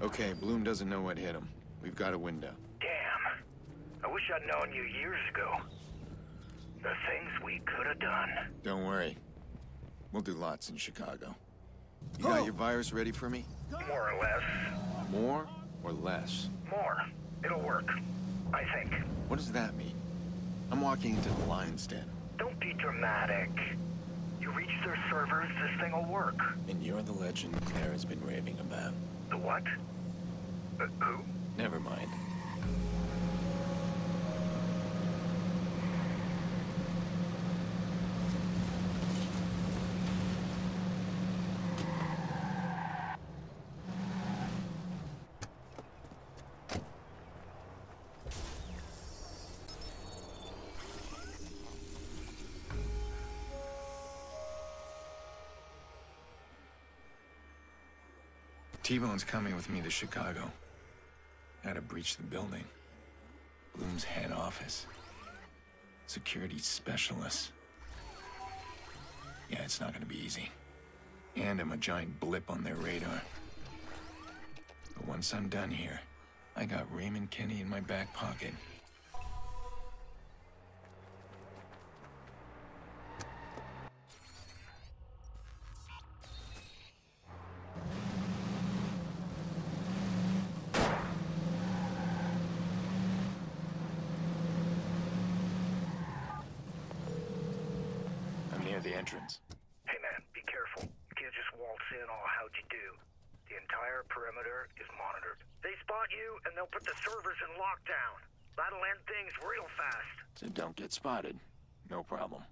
Okay, Bloom doesn't know what hit him. We've got a window. Damn. I wish I'd known you years ago. The things we could have done. Don't worry. We'll do lots in Chicago. You got oh. your virus ready for me? More or less. More or less? More. It'll work. I think. What does that mean? I'm walking into the lion's den. Don't be dramatic. You reach their servers, this thing will work. And you're the legend Clara's been raving about. The what? Uh, who? Never mind. T-Bone's coming with me to Chicago. Gotta breach the building. Bloom's head office. Security specialist. Yeah, it's not gonna be easy. And I'm a giant blip on their radar. But once I'm done here, I got Raymond Kenney in my back pocket. Entrance. Hey man, be careful. You can't just waltz in all how'd you do. The entire perimeter is monitored. They spot you and they'll put the servers in lockdown. That'll end things real fast. So don't get spotted. No problem.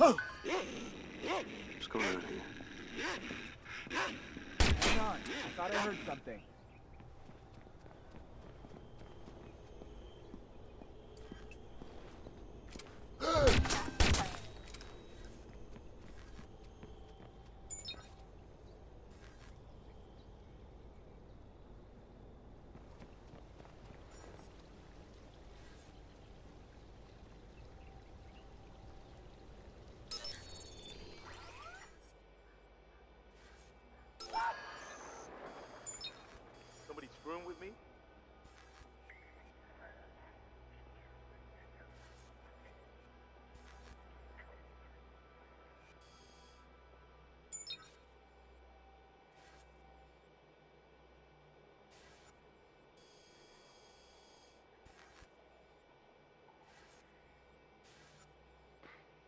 Oh. What's going on here? Hang on. I thought I heard something.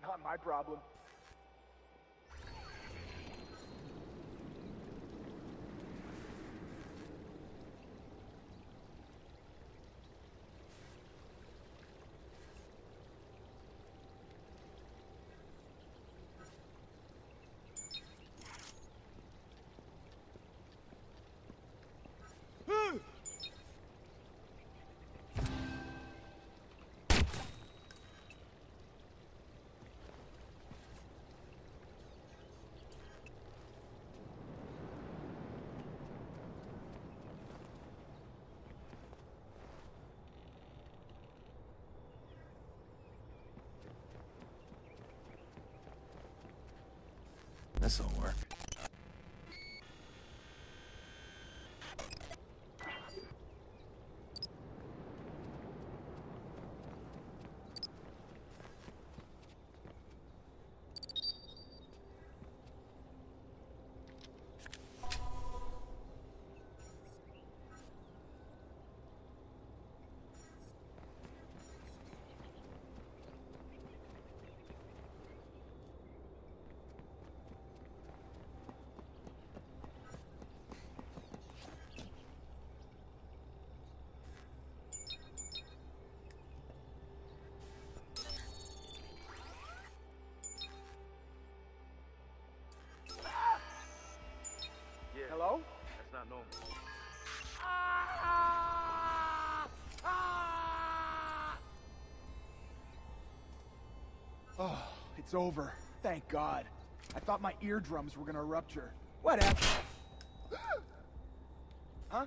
Not my problem. This'll work. It's over. Thank God. I thought my eardrums were gonna rupture. Whatever. huh?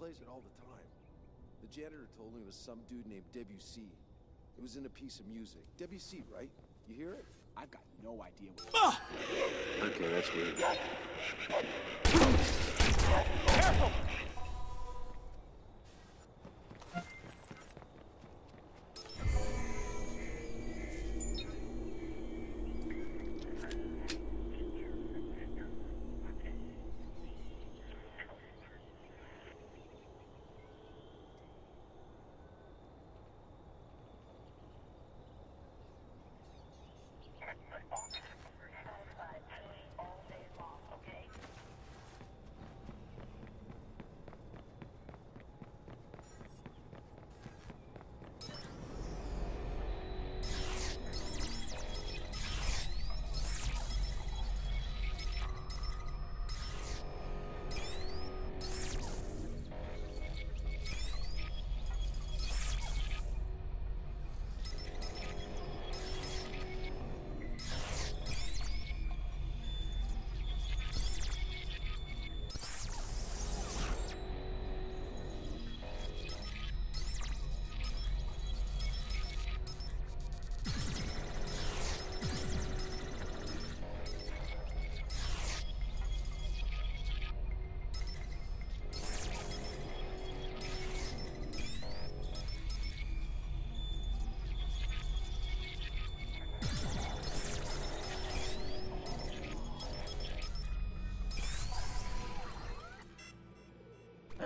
Plays it all the time. The janitor told me it was some dude named Debussy. It was in a piece of music. Debussy, right? You hear it? I've got no idea what. Okay, that's weird. Careful!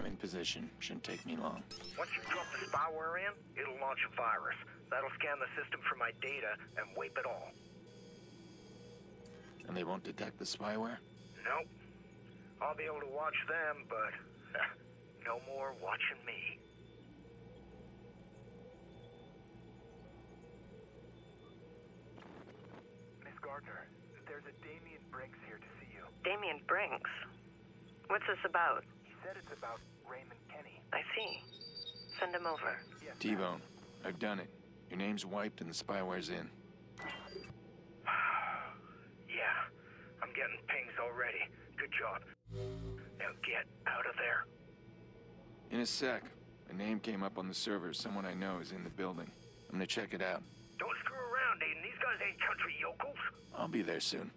I'm in position. Shouldn't take me long. Once you drop the spyware in, it'll launch a virus. That'll scan the system for my data and wipe it all. And they won't detect the spyware? Nope. I'll be able to watch them, but no more watching me. Miss Gardner, there's a Damien Brenks here to see you. Damien Brenks. What's this about? He said it's about Raymond Kenney. I see. Send him over. T-Bone, I've done it. Your name's wiped and the spyware's in. Yeah, I'm getting pings already. Good job. Now get out of there. In a sec. A name came up on the server. Someone I know is in the building. I'm gonna check it out. Don't screw around, Aiden. These guys ain't country yokels. I'll be there soon.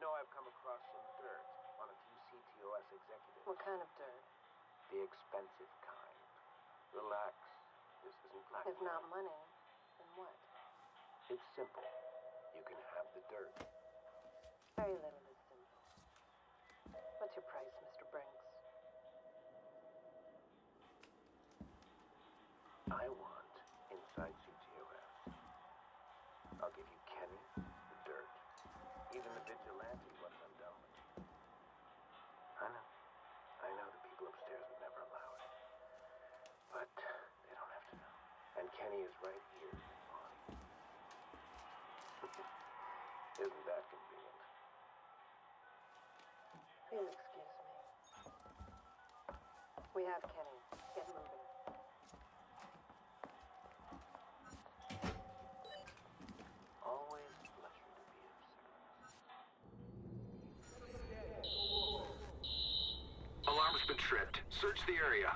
I've come across some dirt on a few CTOS executives. What kind of dirt? The expensive kind. Relax. This isn't black. If not money, then what? It's simple. You can have the dirt. Very little is simple. What's your price, Mr. Brenks? I want inside CTOS. I'll give you Kenney, the dirt, vigilante wasn't undone. I know. I know the people upstairs would never allow it. But they don't have to know. And Kenney is right here. Isn't that convenient? You'll excuse me. We have Kenney. Get moving. Always a pleasure to be of service. Alarm's been tripped. Search the area.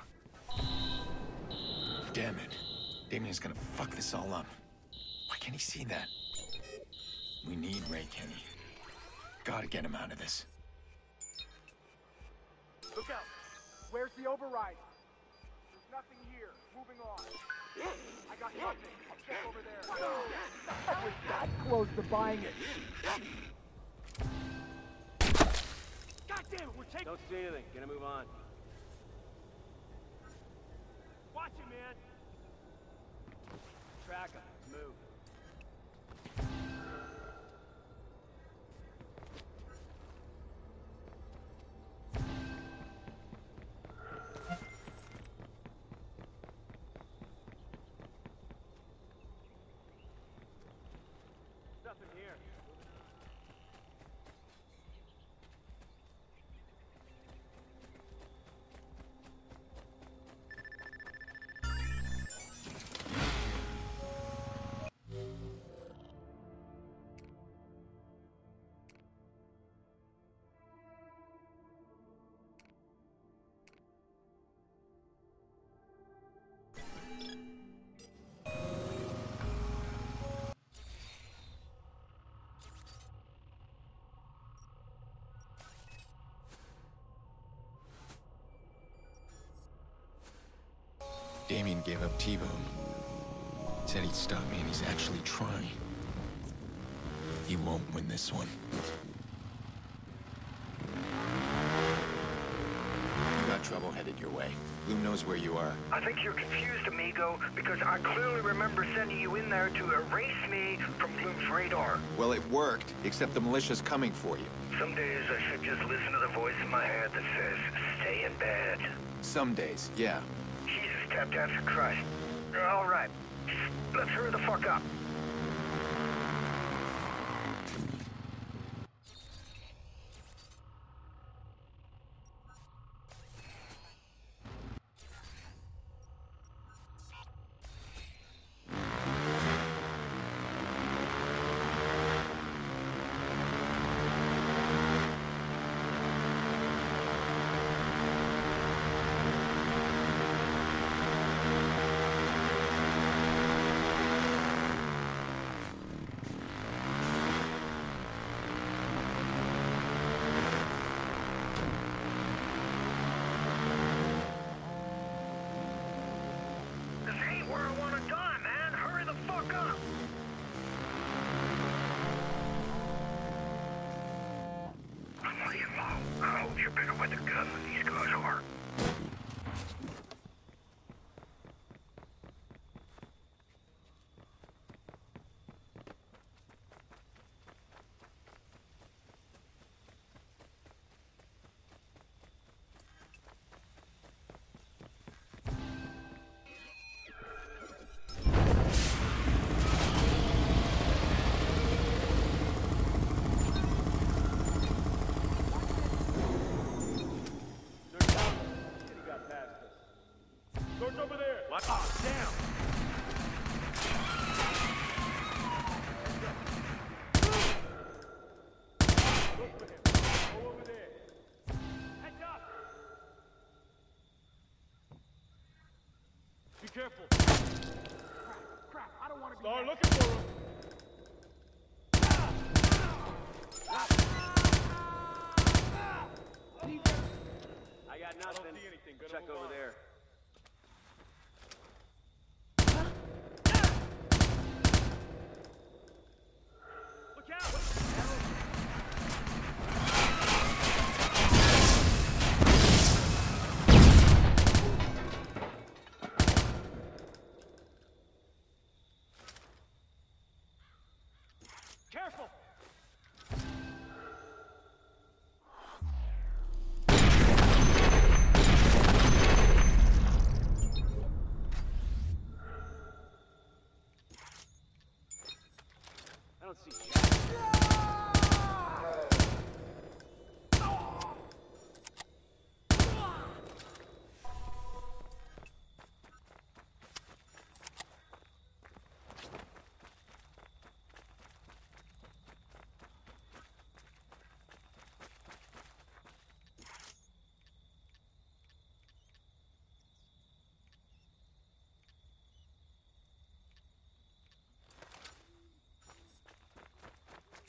Damn it. Damien's gonna fuck this all up. Why can't he see that? We need Ray Kenney. Gotta get him out of this. Look out! Where's the override? There's nothing here. Moving on. I got nothing. I'll check over there. I was that close to buying it. God damn it, we're taking. Don't see anything. Gonna move on. Watch him, man. Track him. Damien gave up T-Bone. Said he'd stop me, and he's actually trying. He won't win this one. You got trouble headed your way. Bloom knows where you are. I think you're confused, amigo, because I clearly remember sending you in there to erase me from Bloom's radar. Well, it worked, except the militia's coming for you. Some days I should just listen to the voice in my head that says, stay in bed. Some days, yeah. Jesus, tap dance Christ. All right, let's hurry the fuck up.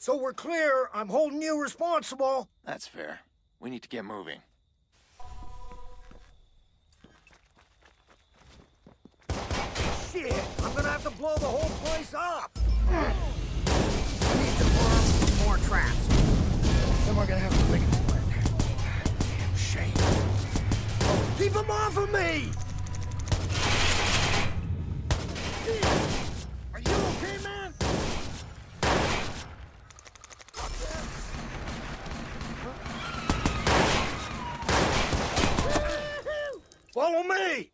So we're clear. I'm holding you responsible. That's fair. We need to get moving. Shit, I'm gonna have to blow the whole place up. I need to burn some more traps. Then we're gonna have to lick and split. Damn shame. Oh, keep them off of me! me, man? Follow me!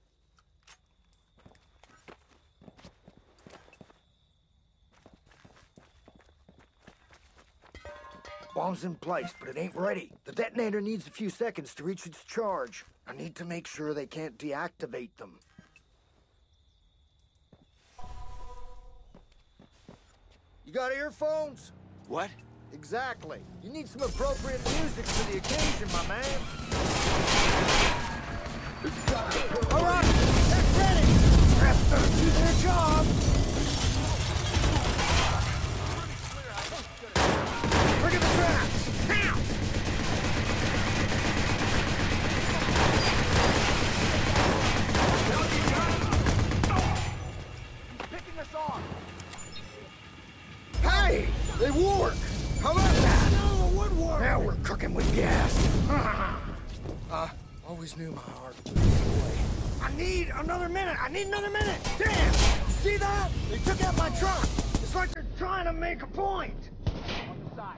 Bomb's in place, but it ain't ready. The detonator needs a few seconds to reach its charge. I need to make sure they can't deactivate them. You got earphones? What? Exactly. You need some appropriate music for the occasion, my man. All right, that's ready. Traps better do their job. Knew my heart was away. I need another minute. I need another minute. Damn! See that? They took out my truck. It's like they're trying to make a point. On the side.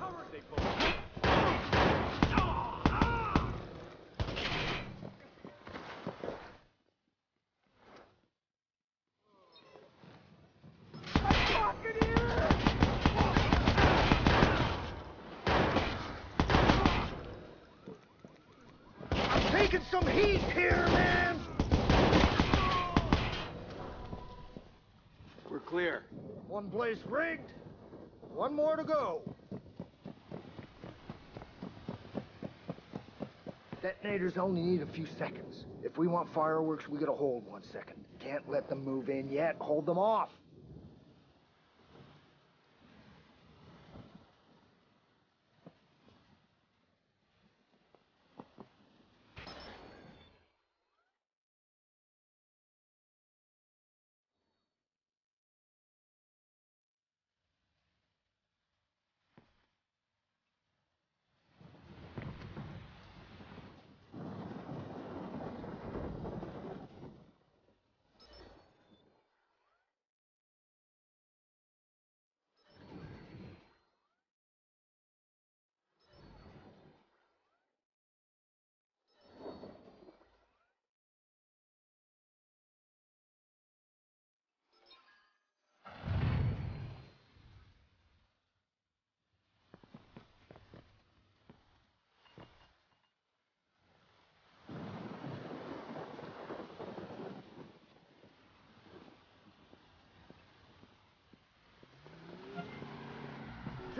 Cover they both. I'm taking some heat here, man. We're clear. One place rigged. One more to go. Detonators only need a few seconds. If we want fireworks, we gotta hold one second. Can't let them move in yet. Hold them off.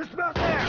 Just about there.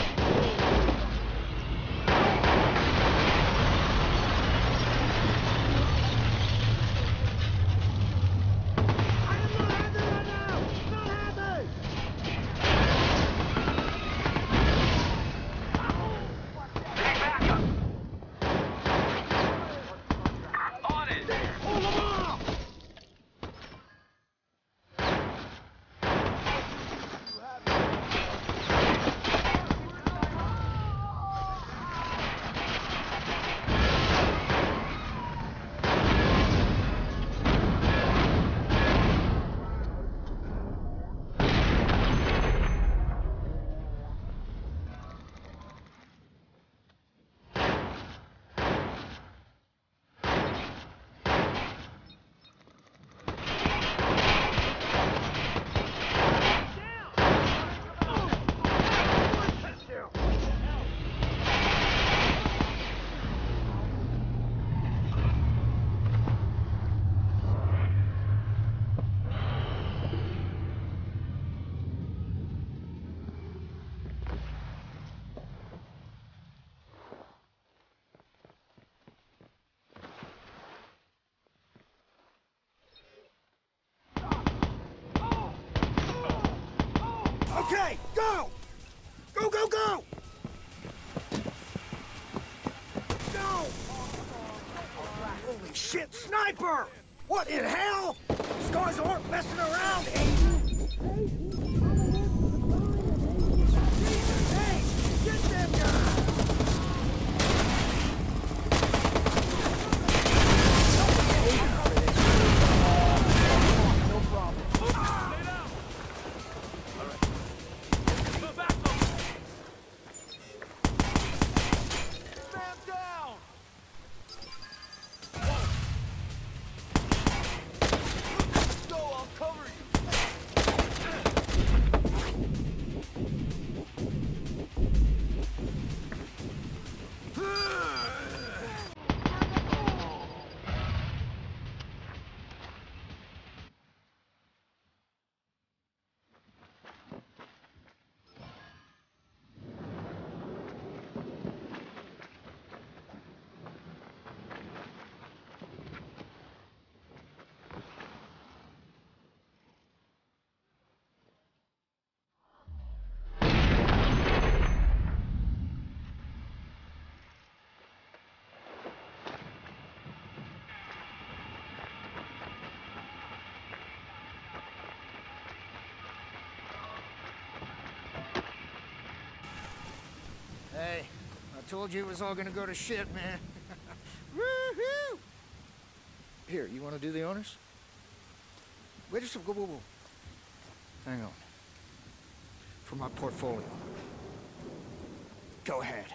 Told you it was all gonna go to shit, man. Woohoo! Here, you wanna do the honors? Wait a second, whoa. Hang on. For my portfolio. Go ahead.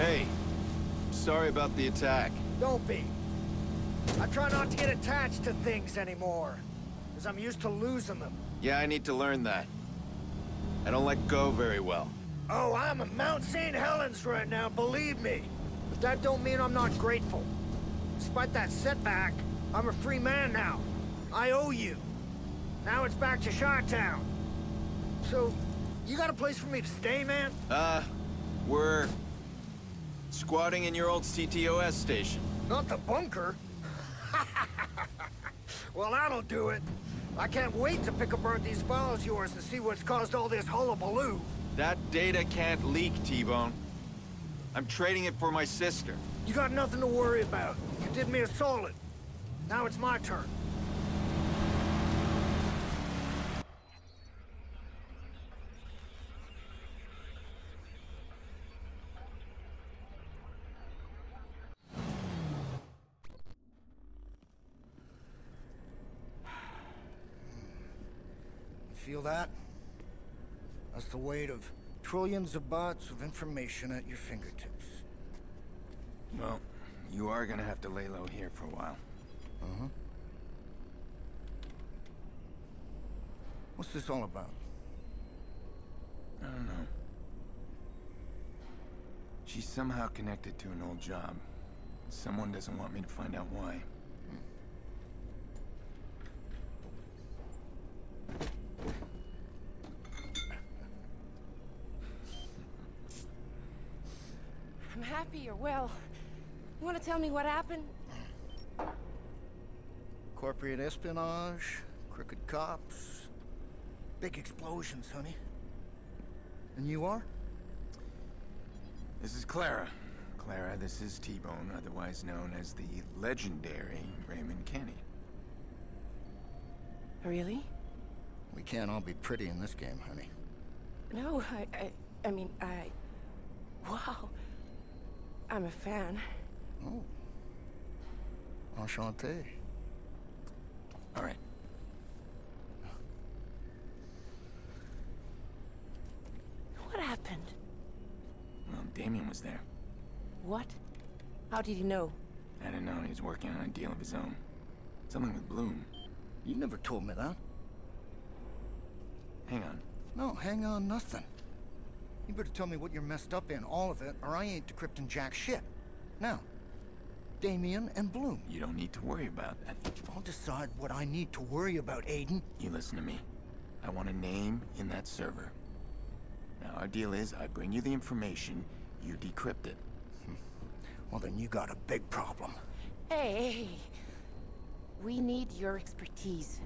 Hey, sorry about the attack. Don't be. I try not to get attached to things anymore. Because I'm used to losing them. Yeah, I need to learn that. I don't let go very well. Oh, I'm at Mount St. Helens right now, believe me. But that don't mean I'm not grateful. Despite that setback, I'm a free man now. I owe you. Now it's back to Chi-Town. So, you got a place for me to stay, man? Uh, we're... squatting in your old CTOS station. Not the bunker. well, that'll do it. I can't wait to pick apart these files of yours and see what's caused all this hullabaloo. That data can't leak, T-Bone. I'm trading it for my sister. You got nothing to worry about. You did me a solid. Now it's my turn. Feel that? That's the weight of trillions of bytes of information at your fingertips. Well, you are gonna have to lay low here for a while. Uh-huh. What's this all about? I don't know. She's somehow connected to an old job. Someone doesn't want me to find out why. I'm happy you're well. You want to tell me what happened? Corporate espionage, crooked cops, big explosions, honey. And you are? This is Clara. Clara, this is T-Bone, otherwise known as the legendary Raymond Kenney. Really? We can't all be pretty in this game, honey. No, I, I, I mean, I... Wow. I'm a fan. Oh. Enchanté. All right. What happened? Well, Damien was there. What? How did he know? I didn't know he was working on a deal of his own. Something with Blume. You never told me that. Hang on. No, hang on nothing. You better tell me what you're messed up in, all of it, or I ain't decrypting jack shit. Now, Damien and Blume. You don't need to worry about that. I'll decide what I need to worry about, Aiden. You listen to me. I want a name in that server. Now, our deal is I bring you the information, you decrypt it. Well, then you got a big problem. Hey, hey. We need your expertise.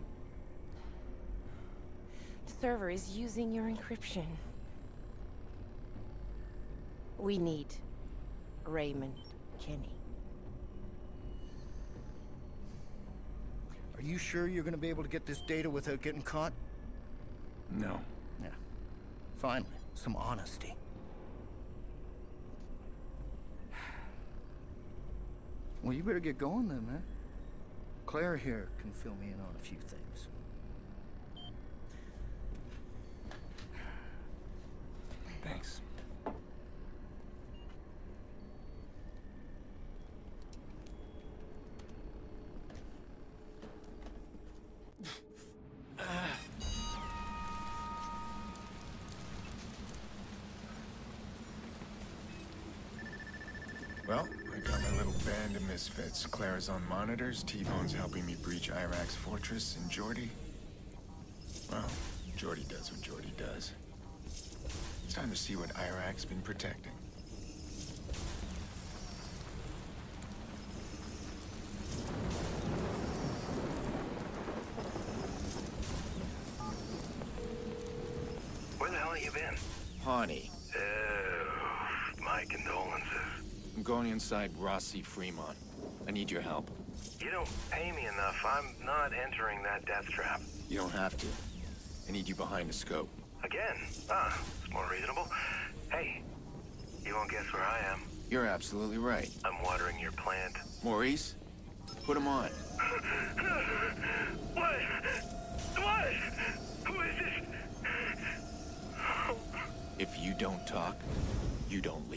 The server is using your encryption. We need Raymond Kenney. Are you sure you're gonna be able to get this data without getting caught? No. Yeah. Finally, some honesty. Well, you better get going then, man. Claire here can fill me in on a few things. Thanks. Well, I got my little band of misfits. Claire's on monitors, T-Bone's helping me breach Iraq's fortress, and Jordi... Well, Jordi does what Jordi does. It's time to see what Iraq's been protecting. Where the hell have you been? Pawnee. Oh, my condolences. I'm going Rossi Fremont. I need your help. You don't pay me enough. I'm not entering that death trap. You don't have to. I need you behind the scope. Again? Ah, it's more reasonable. Hey, you won't guess where I am. You're absolutely right. I'm watering your plant. Maurice, put him on. What? What? Who is this? If you don't talk, you don't leave.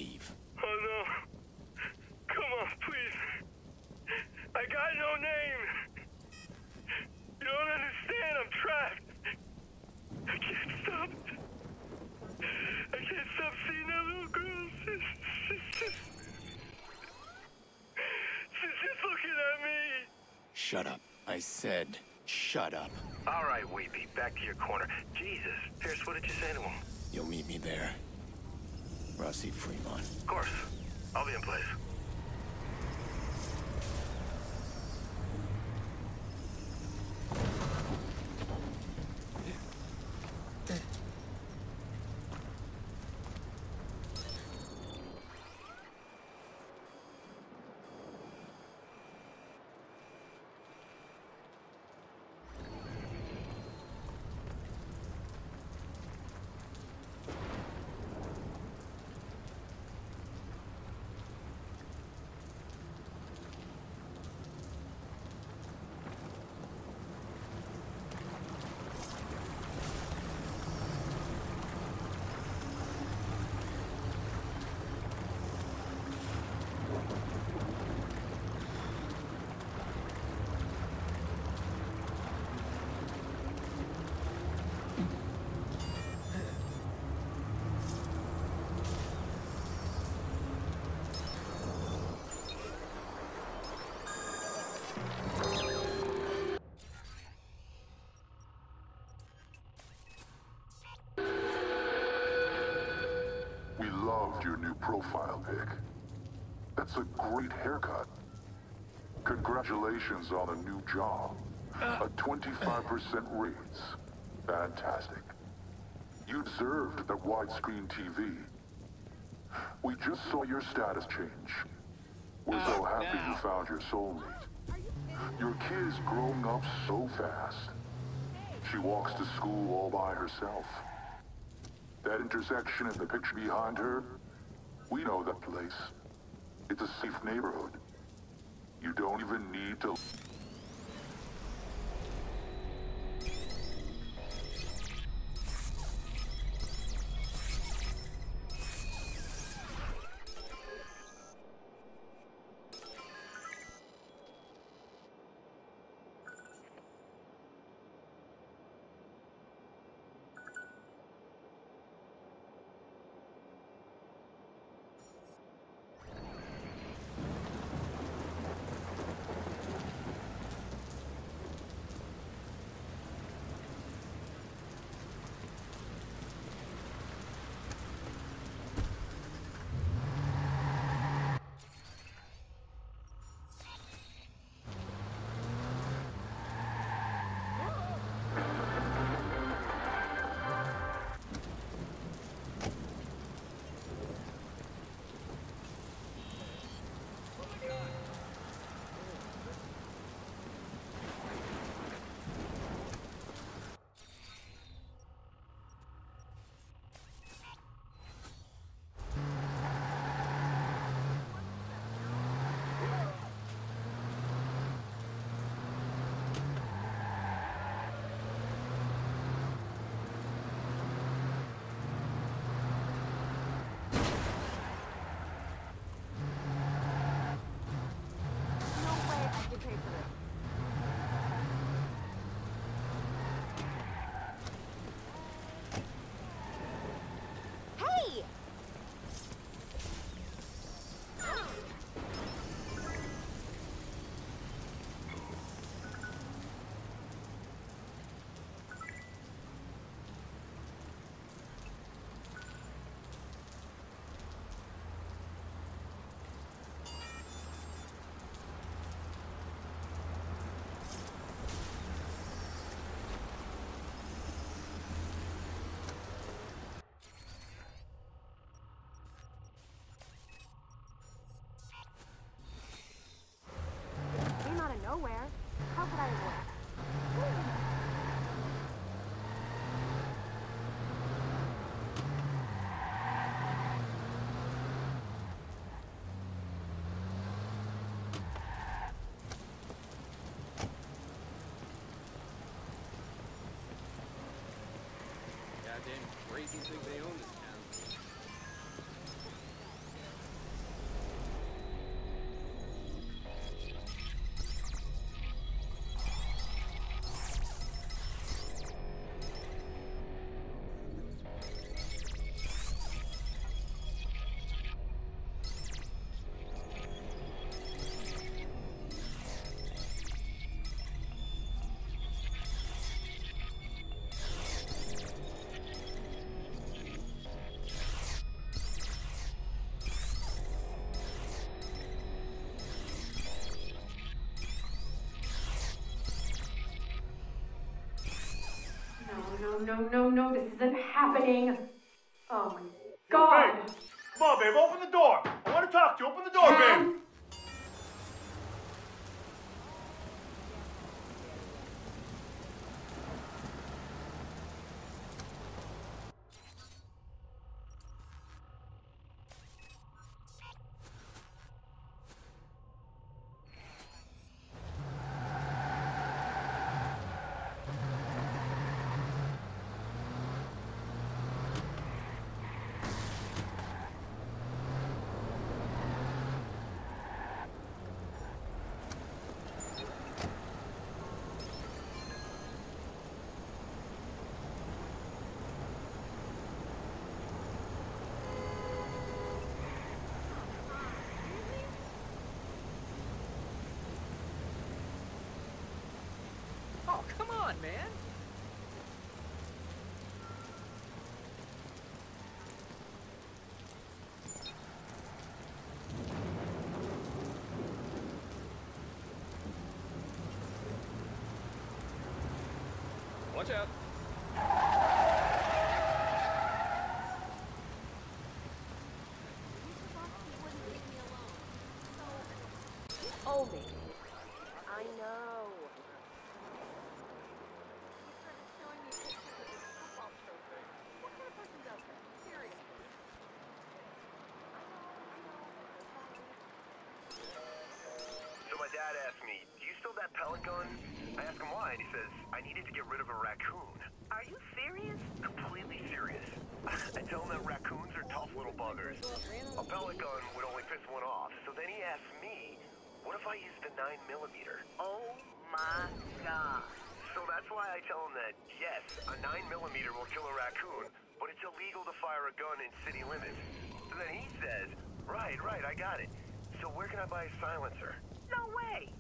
Profile pic. That's a great haircut. Congratulations on a new job. A uh. 25% raise. Fantastic. You deserved that widescreen TV. We just saw your status change. We're so oh, happy you found your soulmate. Your kid is growing up so fast. She walks to school all by herself. That intersection and the picture behind her, we know that place. It's a safe neighborhood. You don't even need to... goddamn crazy think they own No, no, no, no, this isn't happening. Man. Watch out. My dad asked me, do you still have that pellet gun? I asked him why, and he says, I needed to get rid of a raccoon. Are you serious? Completely serious. I tell him that raccoons are tough little buggers. A pellet gun would only piss one off, so then he asked me, what if I used the 9 millimeter? Oh my god. So that's why I tell him that, yes, a 9 millimeter will kill a raccoon, but it's illegal to fire a gun in city limits. So then he says, right, right, I got it. So where can I buy a silencer? No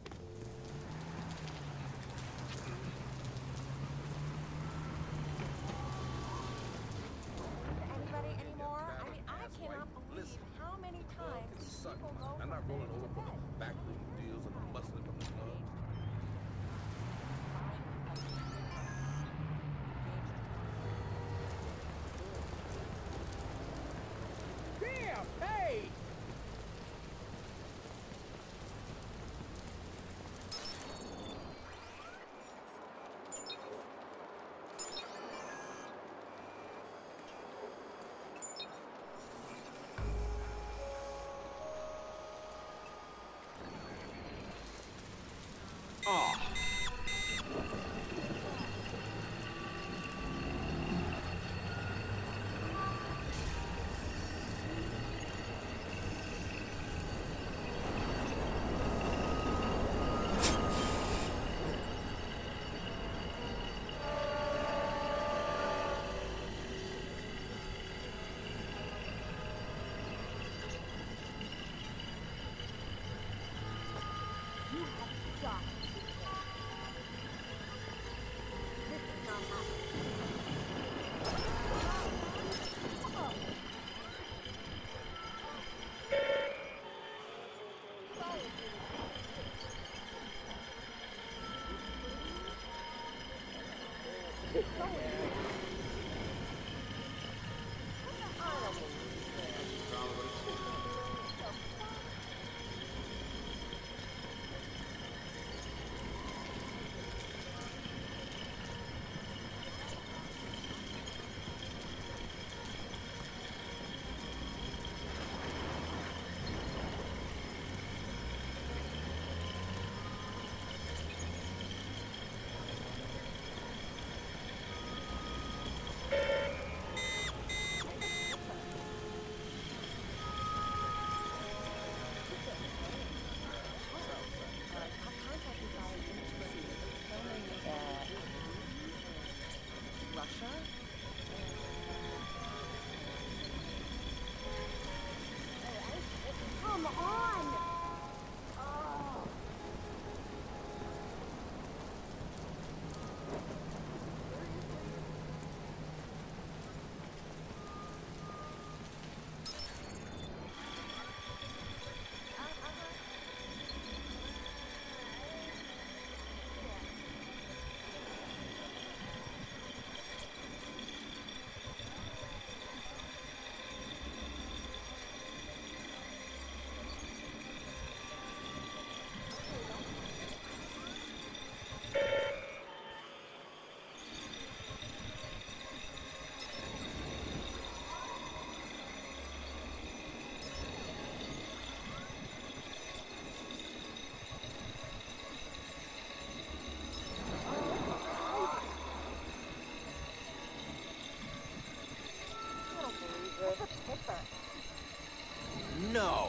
You No.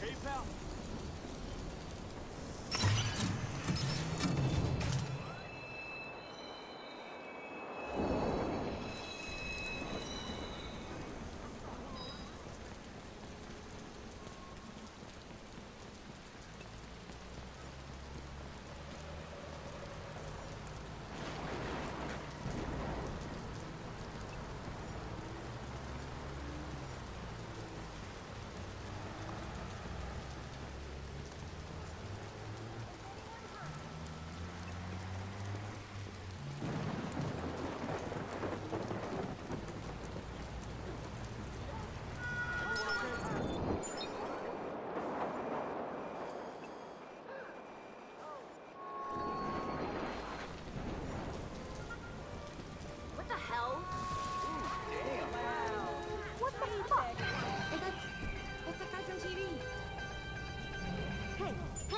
You pal?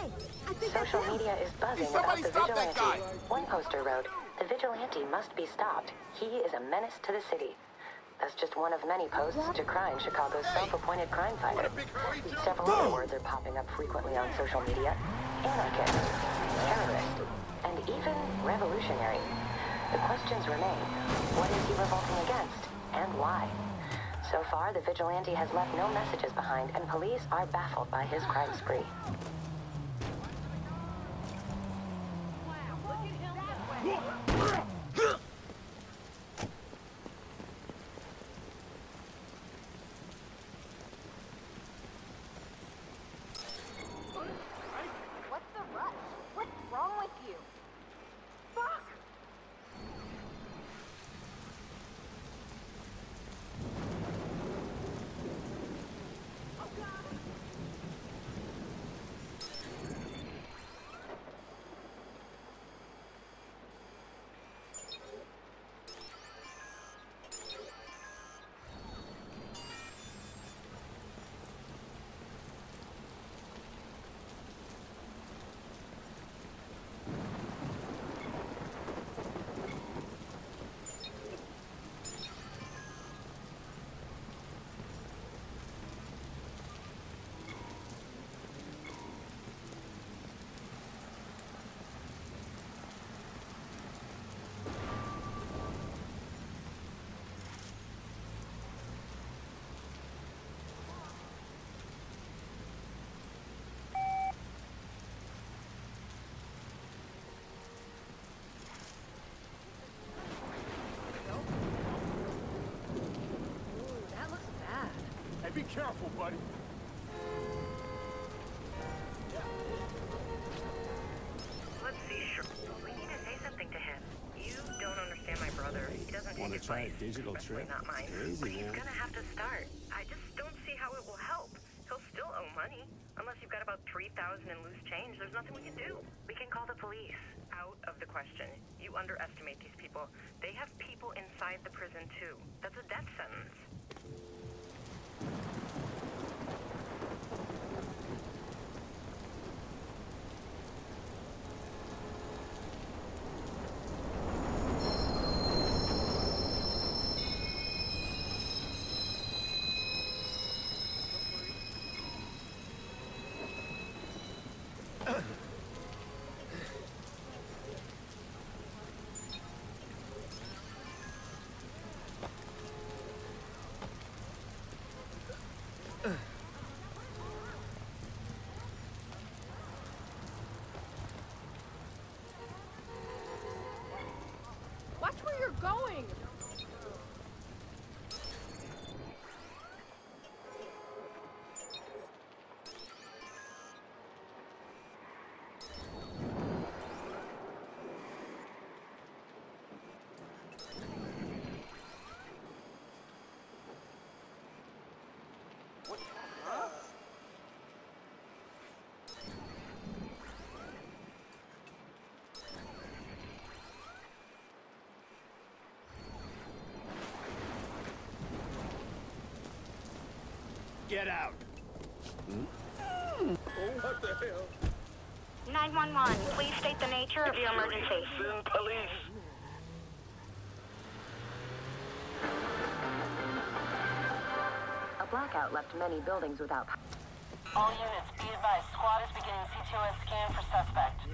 Hey, hey, Social media is buzzing about the vigilante. One poster wrote, The vigilante must be stopped. He is a menace to the city. That's just one of many posts decrying Chicago's self-appointed crime fighter. Several other words are popping up frequently on social media. Anarchist, terrorist, and even revolutionary. The questions remain. What is he revolting against, and why? So far, the vigilante has left no messages behind, and police are baffled by his crime spree. Be careful, buddy. Let's see, sure. We need to say something to him. You don't understand my brother. He doesn't take Wanna advice, try a digital especially trip? not mine. Crazy, but he's man. gonna have to start. I just don't see how it will help. He'll still owe money. Unless you've got about 3000 in loose change, there's nothing we can do. We can call the police. Watch where Get out. Hmm? Oh, what the hell? 911, please state the nature of your emergency. police. A blackout left many buildings without power. All units, be advised. Squad is beginning CTOS scan for suspect.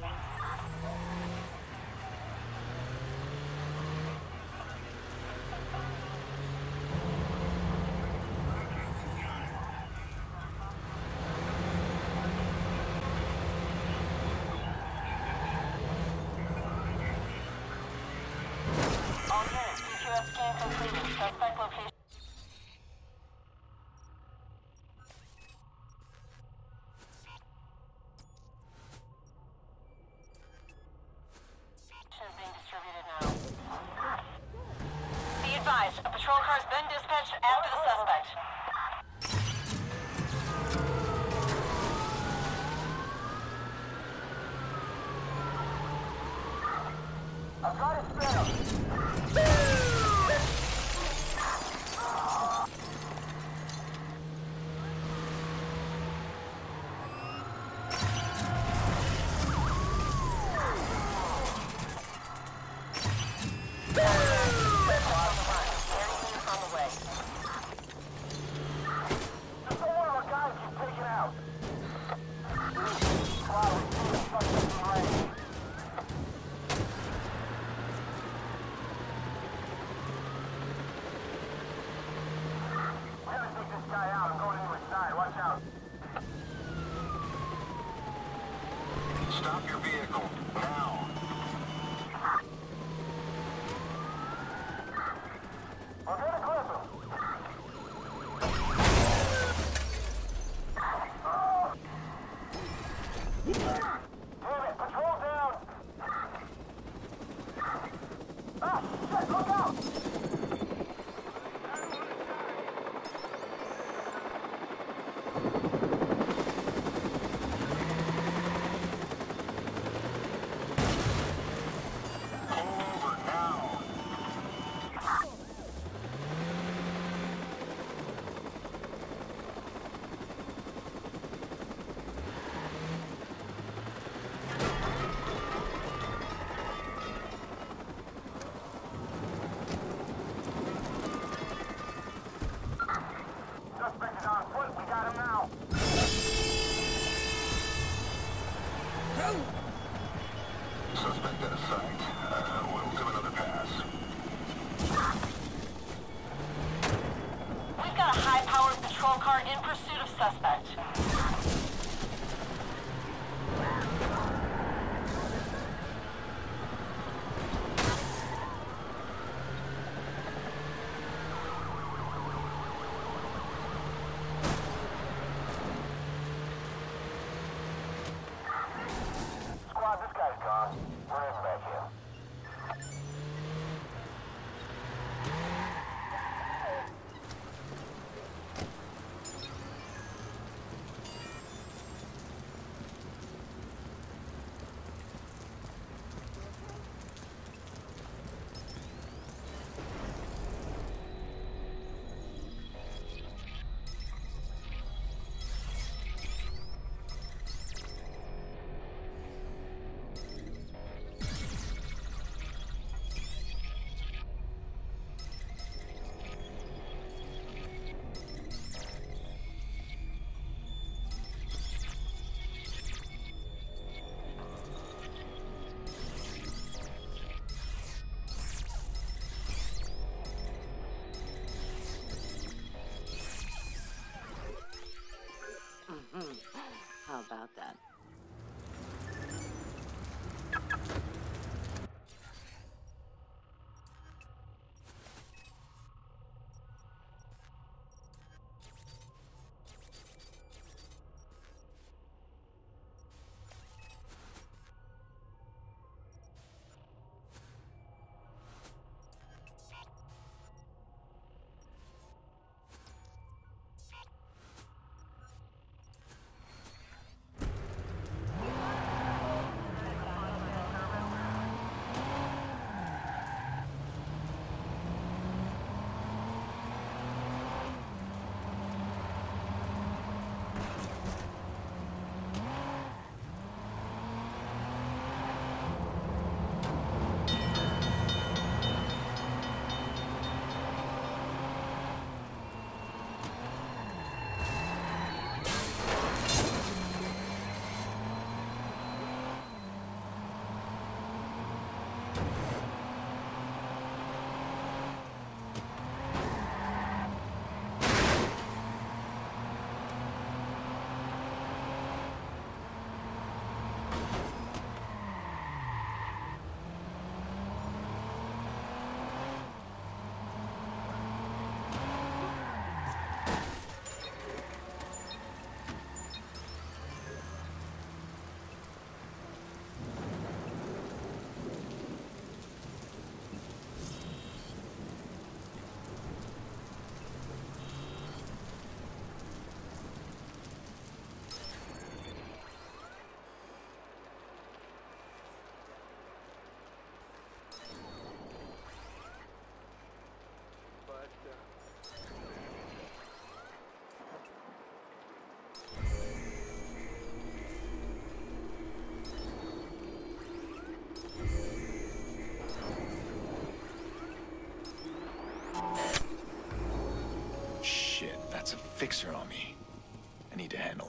About that. Fixer on me. I need to handle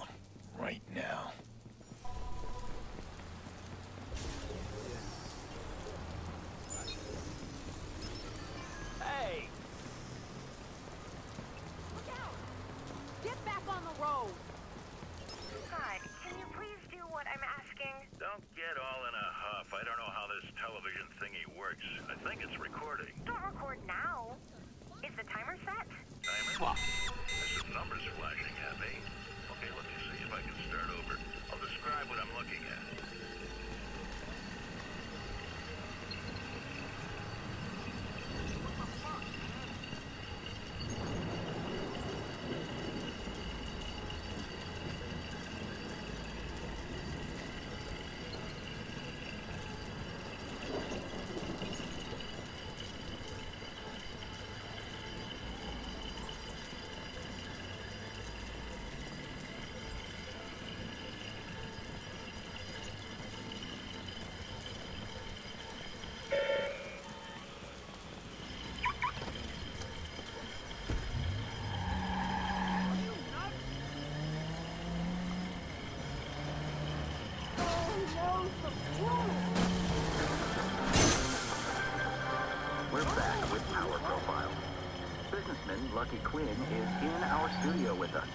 Businessman Lucky Quinn is in our studio with us.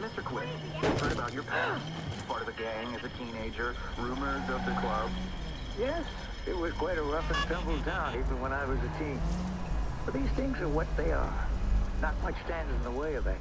Mr. Quinn, we've heard about your past. Part of a gang as a teenager, rumors of the club. Yes, it was quite a rough and tumble town even when I was a teen. But these things are what they are. Not much stands in the way of it.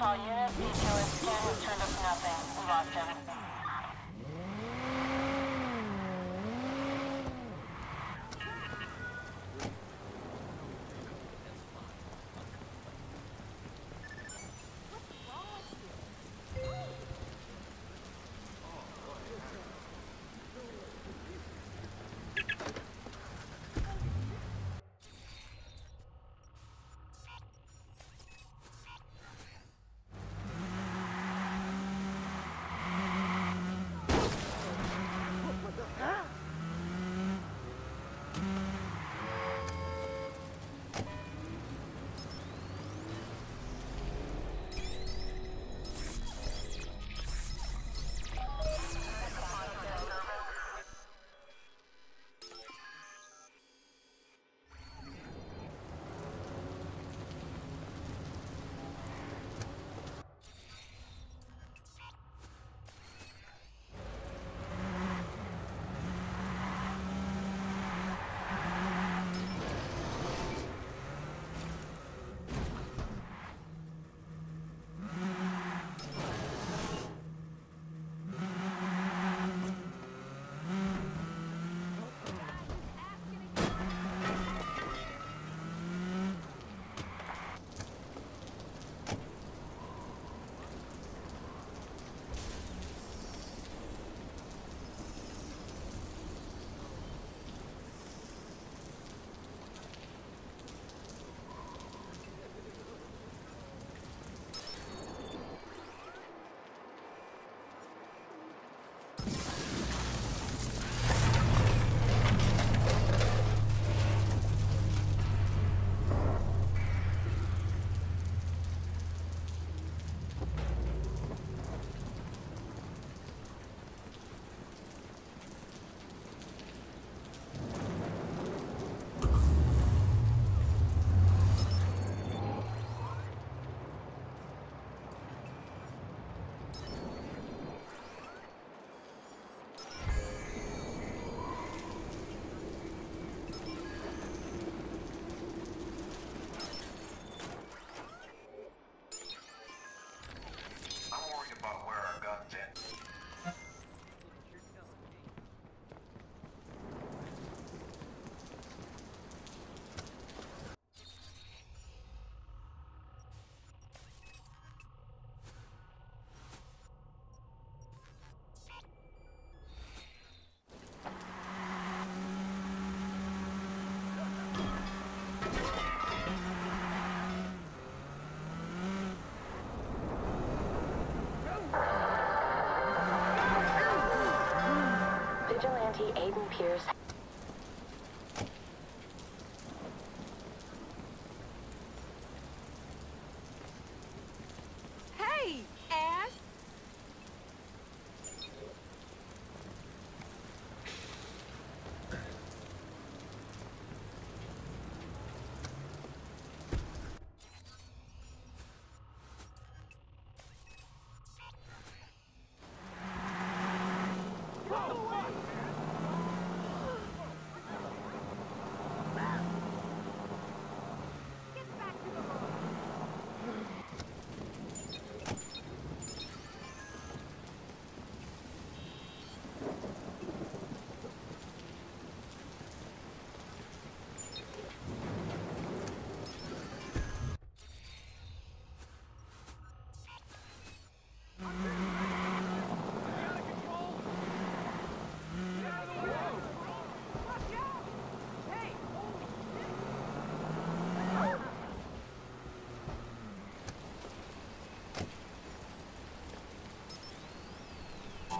Watch all Vigilante Aiden Pearce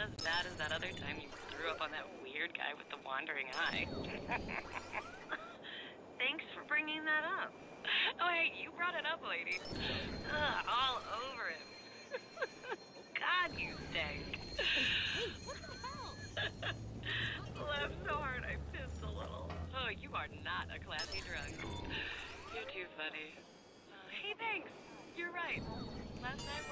not as bad as that other time you threw up on that weird guy with the wandering eye. Thanks for bringing that up. Oh, hey, you brought it up, lady. Ugh, all over him. God, you stink. Laughed so hard I pissed a little. Oh, you are not a classy drunk. You're too funny. Hey, thanks. You're right. Last night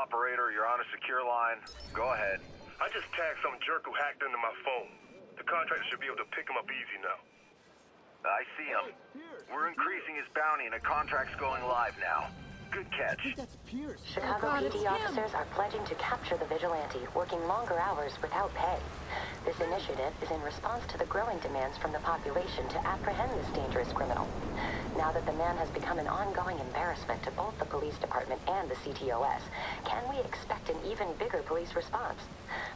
operator, you're on a secure line. Go ahead. I just tagged some jerk who hacked into my phone. The contractor should be able to pick him up easy now. I see him. We're increasing his bounty and a contract's going live now. Good catch. Chicago PD officers are pledging to capture the vigilante, working longer hours without pay. This initiative is in response to the growing demands from the population to apprehend this dangerous criminal. Now that the man has become an ongoing embarrassment to both the police department and the CTOS, can we expect an even bigger police response?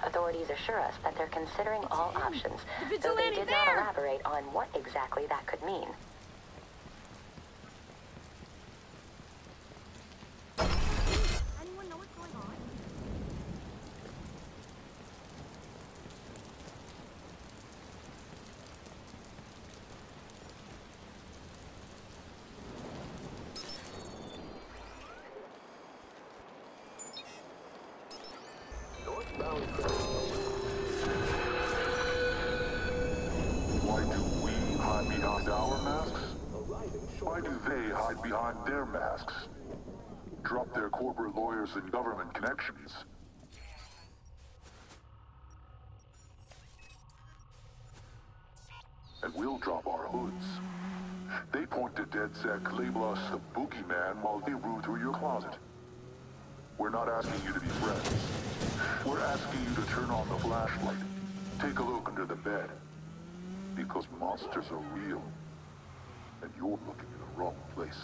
Authorities assure us that they're considering all options, The though they vigilante did not elaborate on what exactly that could mean. Anyone know what's going on? Why do we hide behind our masks? Why do they hide behind their masks? Drop their and government connections. And we'll drop our hoods. They point to DedSec, label us the boogeyman while they root through your closet. We're not asking you to be friends. We're asking you to turn on the flashlight. Take a look under the bed. Because monsters are real. And you're looking in the wrong place.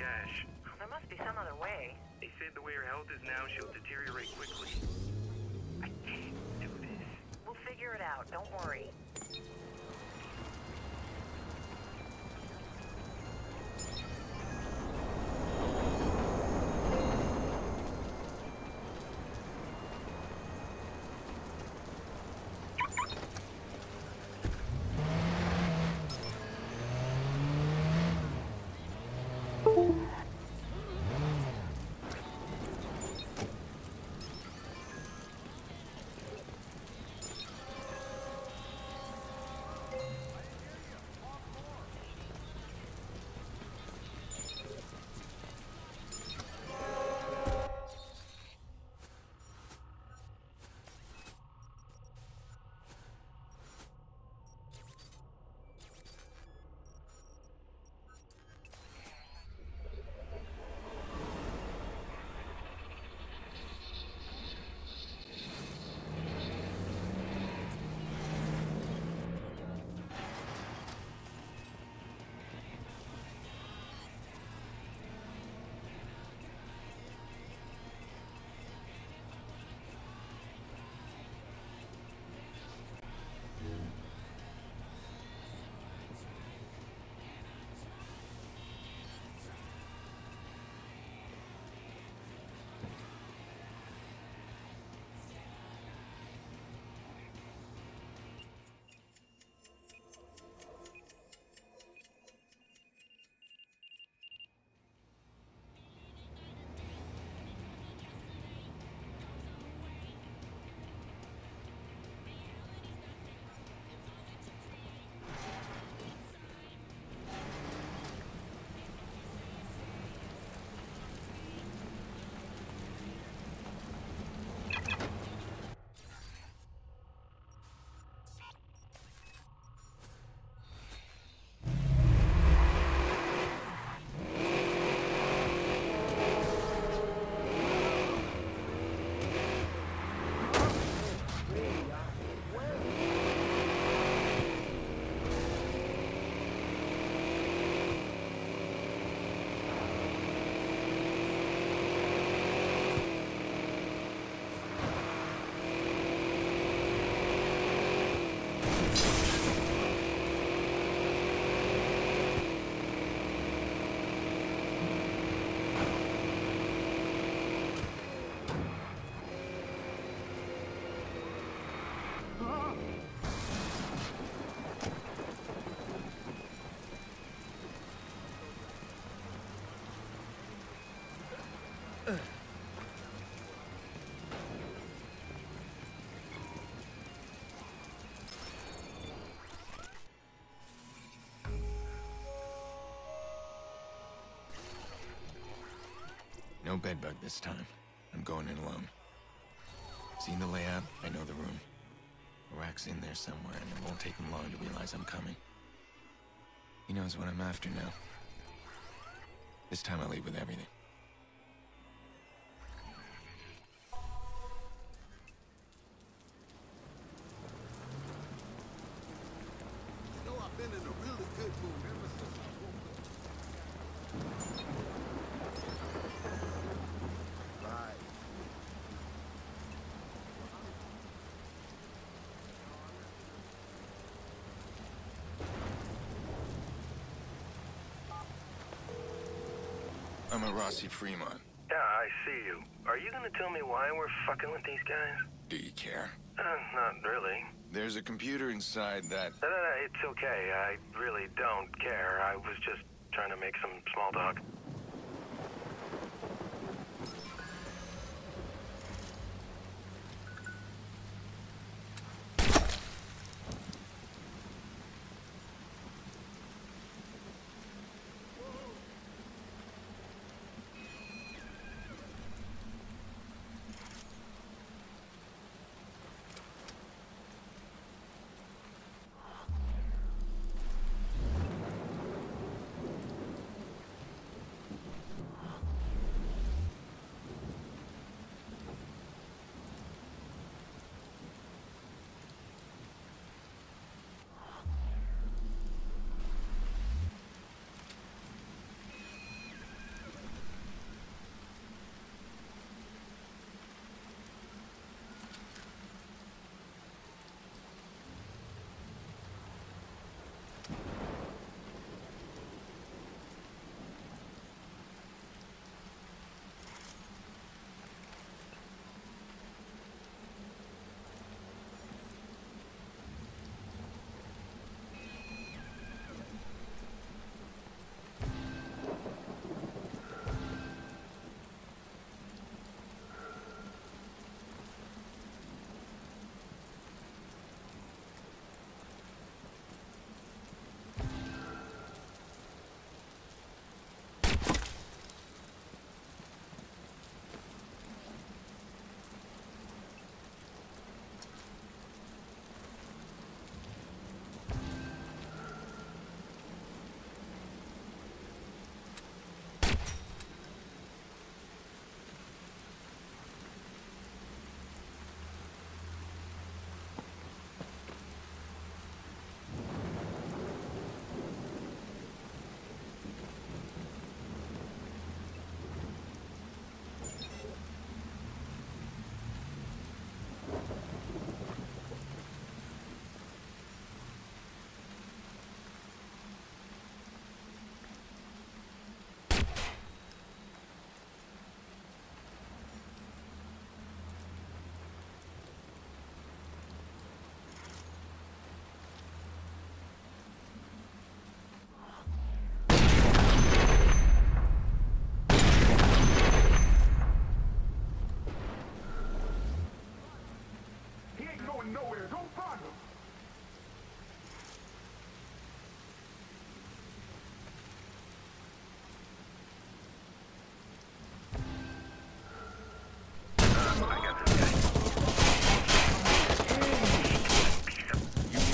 Cash. There must be some other way. They said the way her health is now, she'll deteriorate quickly. I can't do this. We'll figure it out. Don't worry. No bedbug this time. I'm going in alone. Seen the layout? I know the room. Iraq's in there somewhere, and it won't take him long to realize I'm coming. He knows what I'm after now. This time I leave with everything. You know, I've been in a really good mood ever since I woke up. Right. Rossi Fremont. Yeah, I see you. Are you gonna tell me why we're fucking with these guys? Do you care? Uh, not really. There's a computer inside that... No, no, no, it's okay. I really don't care. I was just trying to make some small talk.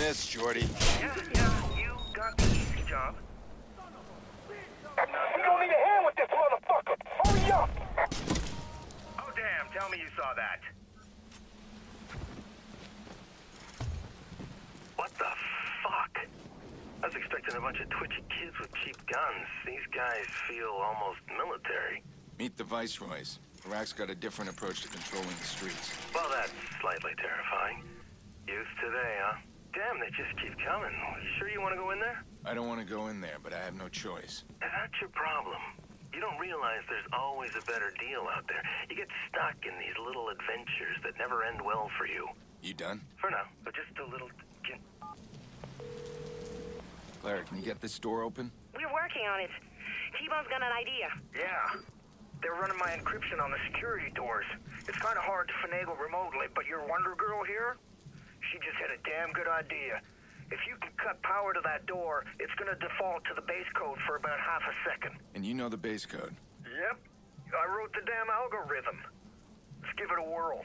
You missed, Jordi. Yeah, yeah, you got the easy job. We don't need a hand with this motherfucker. Hurry up. Oh, damn. Tell me you saw that. What the fuck? I was expecting a bunch of twitchy kids with cheap guns. These guys feel almost military. Meet the Viceroys. Iraq's got a different approach to controlling the streets. Well, that's slightly terrifying. Youth today, huh? Damn, they just keep coming. You sure you want to go in there? I don't want to go in there, but I have no choice. That's your problem. You don't realize there's always a better deal out there. You get stuck in these little adventures that never end well for you. You done? For now, but just a little... Can... Clara, can you get this door open? We're working on it. T-Bone's got an idea. Yeah. They're running my encryption on the security doors. It's kind of hard to finagle remotely, but your Wonder Girl here? She just had a damn good idea. If you can cut power to that door, it's gonna default to the base code for about half a second. And you know the base code. Yep. I wrote the damn algorithm. Let's give it a whirl.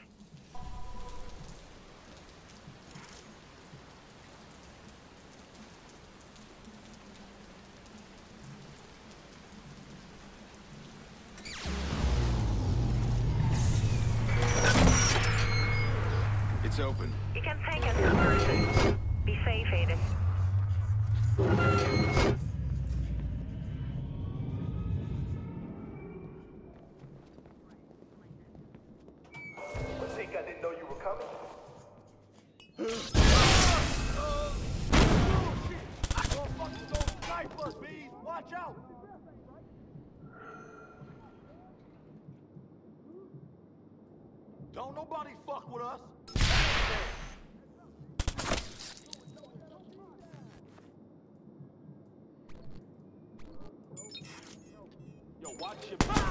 It's open. You can take us in person. Be safe, Aiden. I think I didn't know you were coming. Snipers, bees! Watch out! Don't nobody fuck with us. Yo,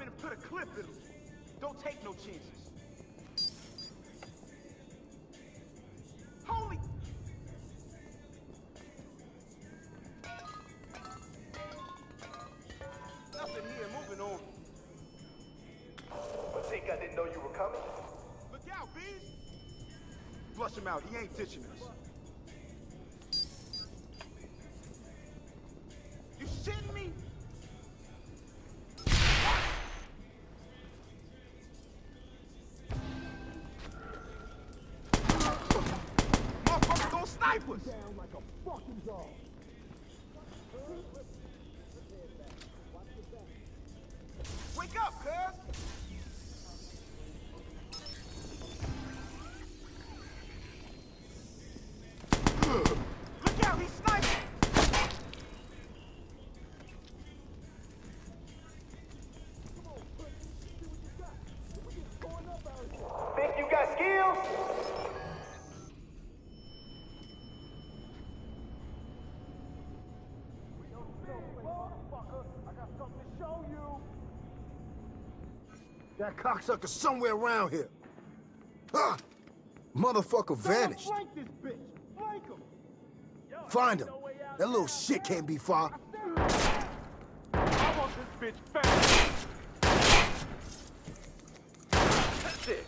Him and put a clip in him. Don't take no chances. Holy! Nothing here. Moving on. I think I didn't know you were coming. Look out, bees! Flush him out. He ain't ditching us. That cocksucker's somewhere around here. Huh? Motherfucker vanished. Flank this bitch! Flank him! Find him. That little shit can't be far. I want this bitch fast! That's it!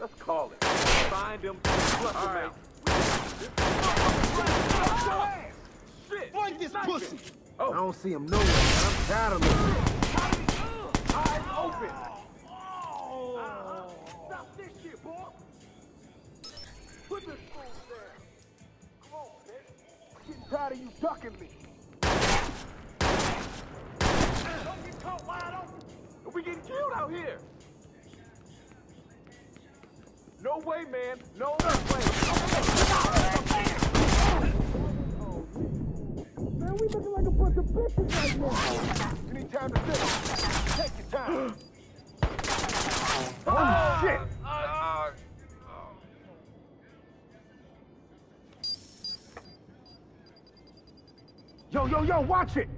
Let's call it. Find him, flush him out. Shit! Flank this Snipe pussy! Him. I don't see him nowhere. I'm tired of looking. Eyes open! Uh-huh. Stop this shit, boy! Put this fool down! Come on, bitch! I'm getting tired of you ducking me! Don't get caught wide open! We getting killed out here! No way, man! No other way! We looking like a bunch of bitches right now! You need time to think. Take your time. oh, shit! Yo, yo, yo, watch it!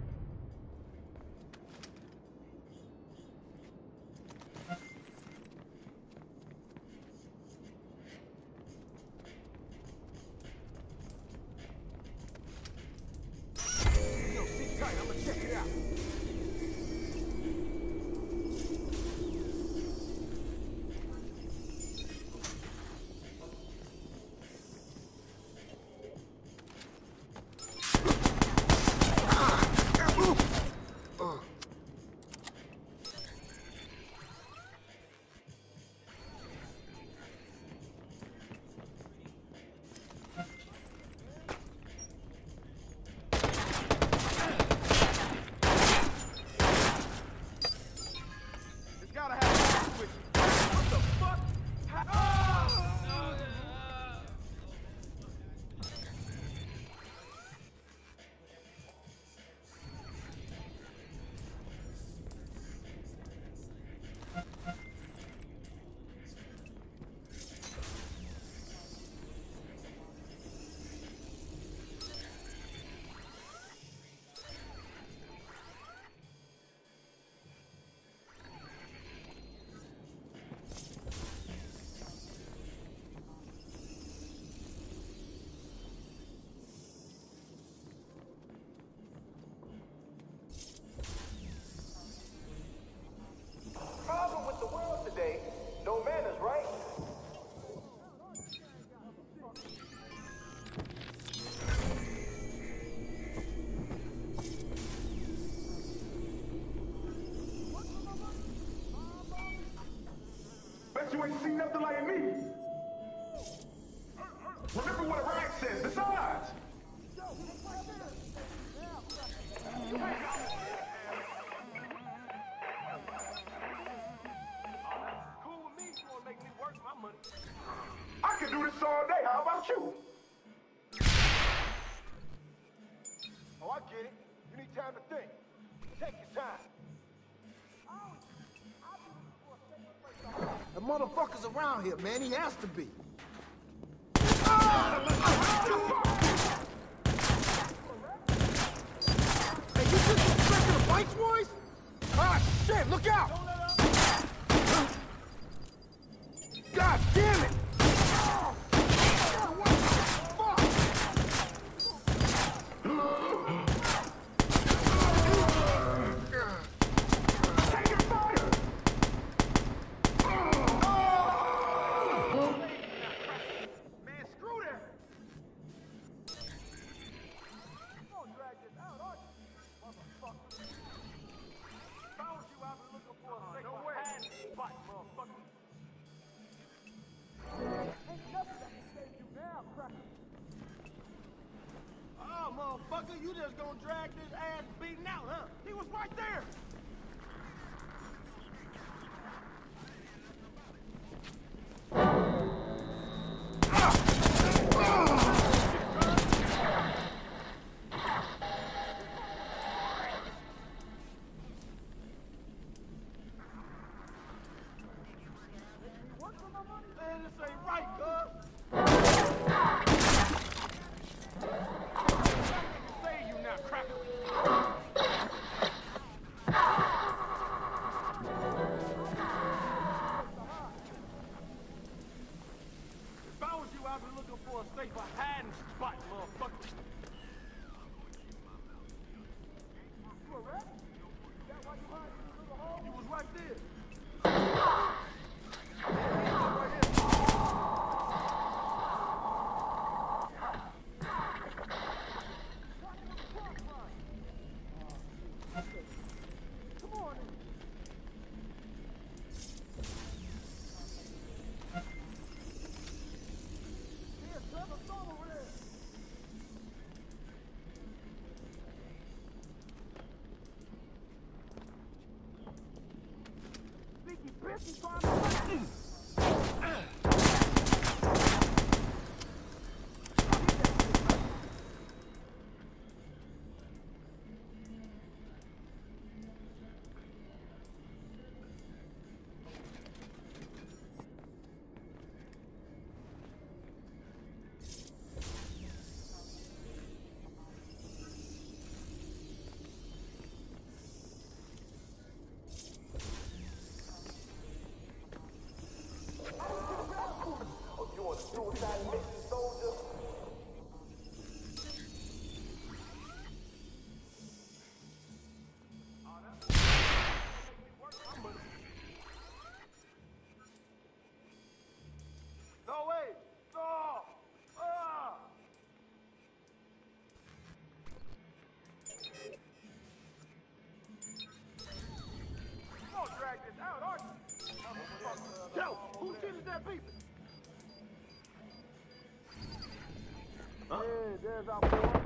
Bet you ain't seen nothing like me. Around here, man. He has to be. Hey, you just expecting a? Ah, shit, look out! Gonna drag this ass beating out, huh? He was right there! There's our boy.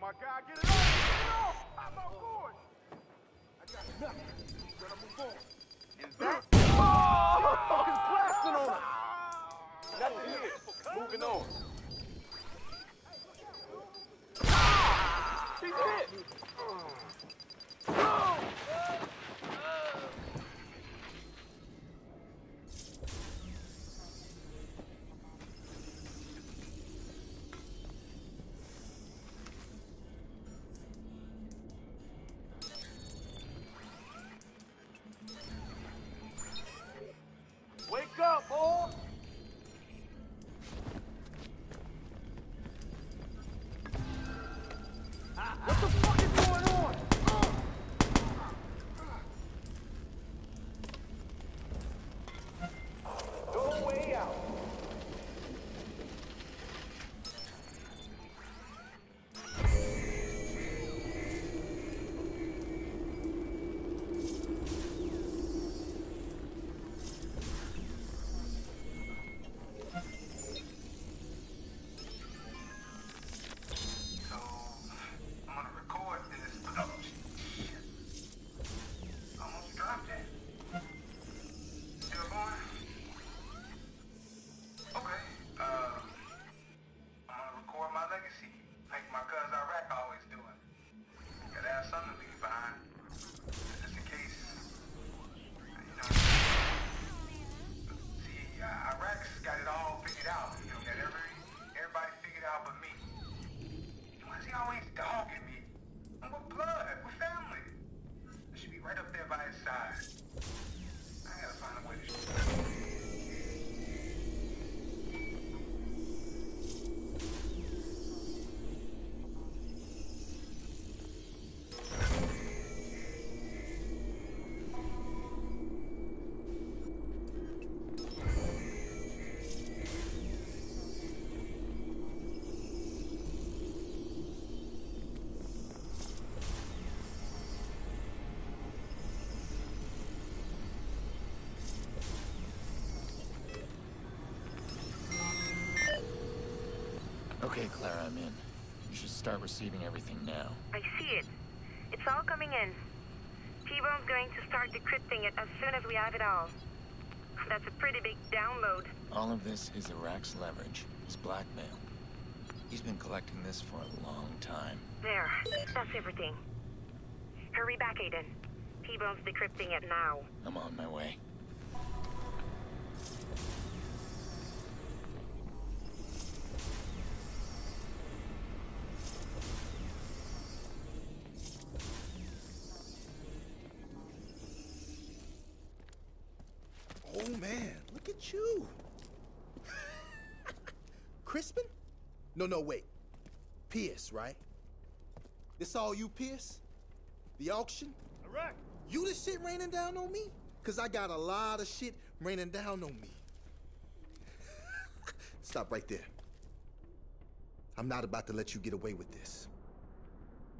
my God, get it up! No! I'm not going! I got nothing. You gotta move on. Is that? Oh! He's blasting on him! Nothing here. Moving on. Okay, Clara, I'm in. You should start receiving everything now. I see it. It's all coming in. T-Bone's going to start decrypting it as soon as we have it all. That's a pretty big download. All of this is Iraq's leverage, his blackmail. He's been collecting this for a long time. There. That's everything. Hurry back, Aiden. T-Bone's decrypting it now. I'm on my way. You. Crispin? No, no, wait. Pearce, right? This all you, Pearce? The auction? Correct. You the shit raining down on me? Cause I got a lot of shit raining down on me. Stop right there. I'm not about to let you get away with this.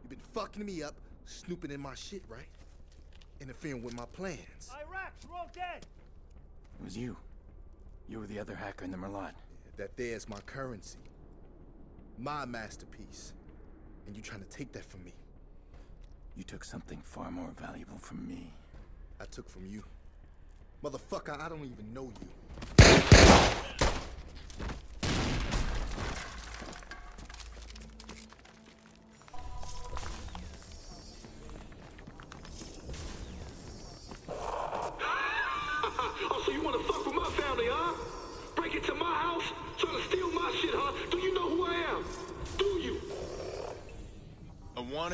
You've been fucking me up, snooping in my shit, right? Interfering with my plans. Iraq, you're all dead. It was you. You were the other hacker in the Merlaut. That there's my currency. My masterpiece. And you trying to take that from me. You took something far more valuable from me. I took from you. Motherfucker, I don't even know you.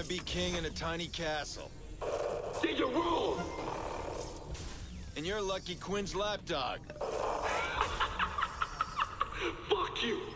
A wannabe king in a tiny castle. Then you're wrong. And you're Lucky Quinn's lapdog. Fuck you.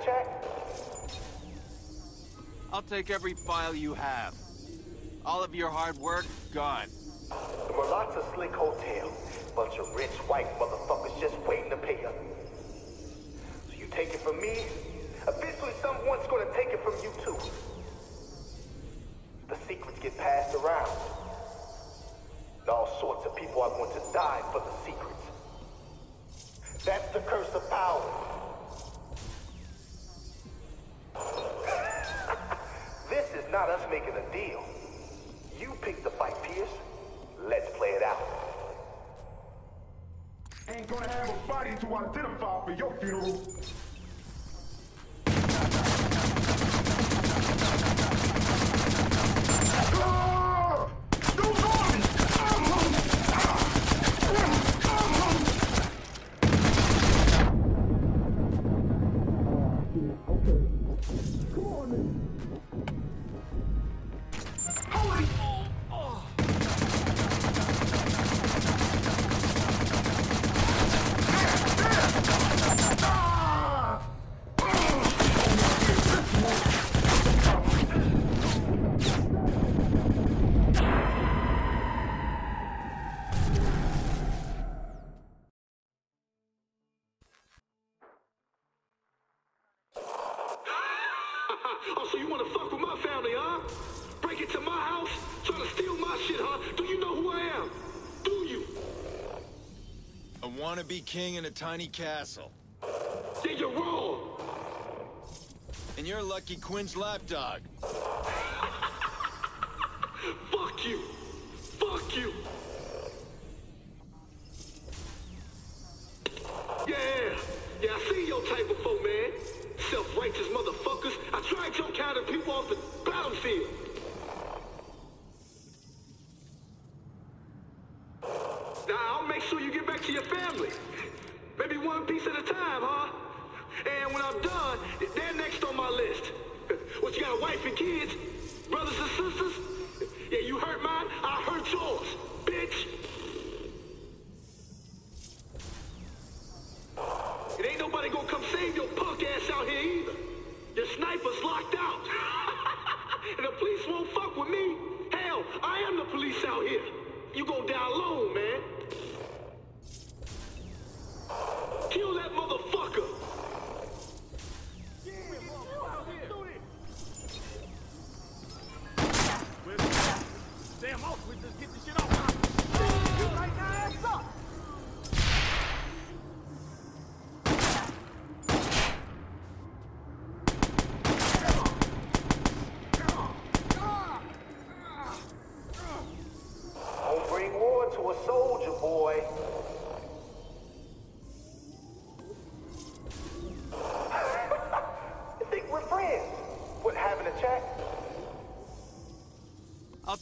A chat? I'll take every file you have. All of your hard work, gone. The Merlaut's a slick hotel. Bunch of rich white motherfuckers just waiting to pay up. So you take it from me, eventually someone's gonna take it from you too. The secrets get passed around. And all sorts of people are going to die for the secrets. That's the curse of power. To identify for your funeral. to be king in a tiny castle. Did you rule? And you're Lucky Quinn's lapdog.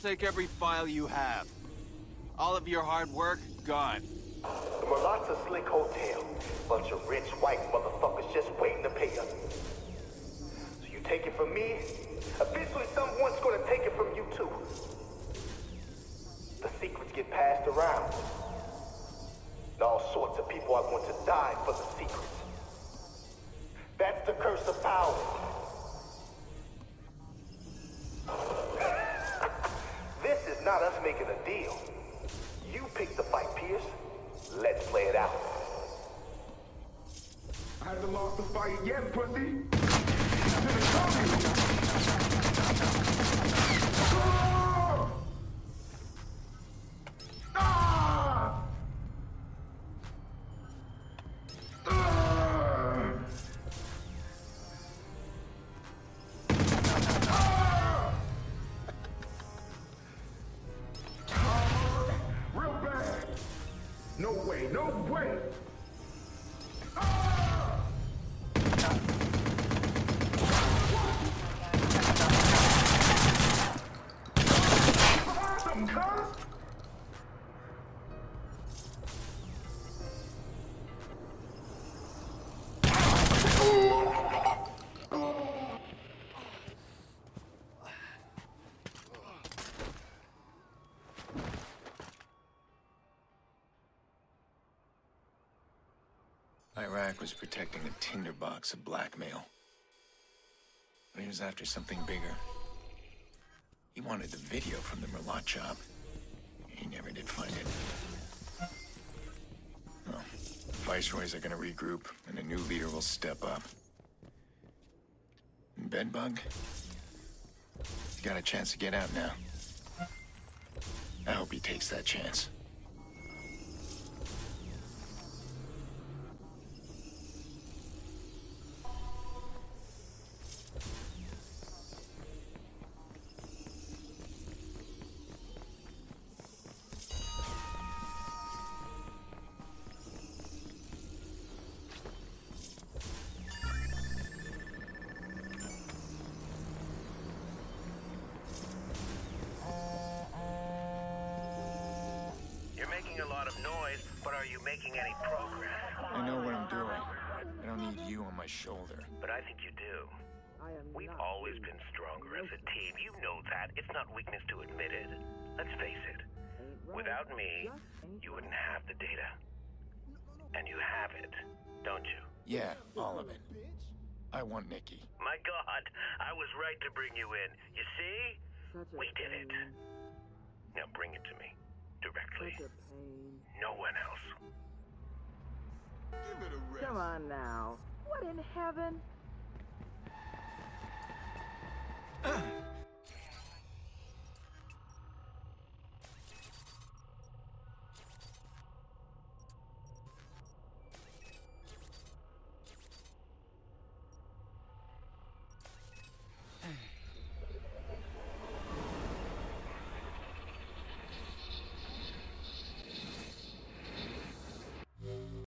take every file you have. All of your hard work, gone. The Merlaut's slick hotel. Bunch of rich white motherfuckers just waiting to pay us. So you take it from me? Officially some Iraq was protecting a tinderbox of blackmail. But he was after something bigger. He wanted the video from the Merlaut shop. He never did find it. Well, Viceroys are gonna regroup, and a new leader will step up. Bedbug? Got a chance to get out now. I hope he takes that chance.